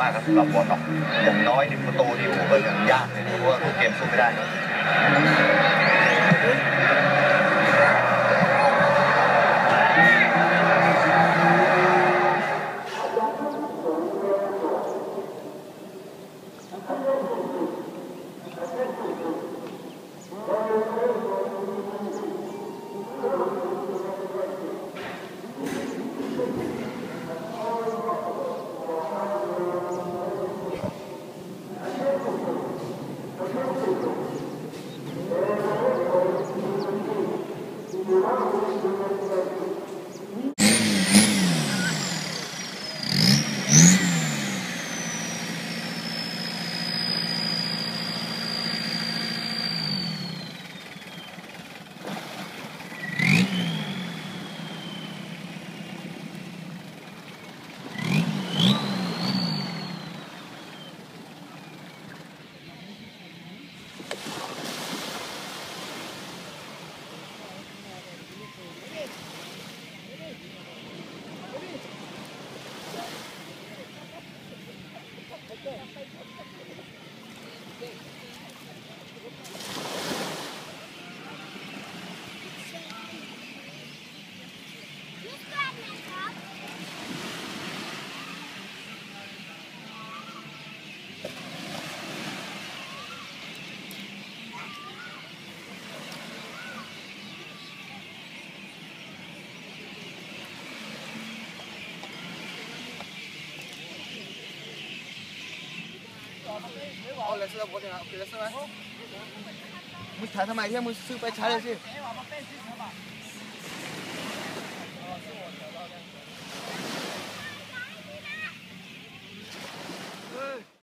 มากครับสำหรับบอลเนาะอย่างน้อยนี่ประตูนี่โอ้โหก็ยังยากเลยนะเพราะว่าลูกเกมสู้ไม่ได้ 어 레스가 뭐냐? 오케이 레스가. 뭐 다, 담아야 해. 뭐 쓰고 빨리 잘해야지.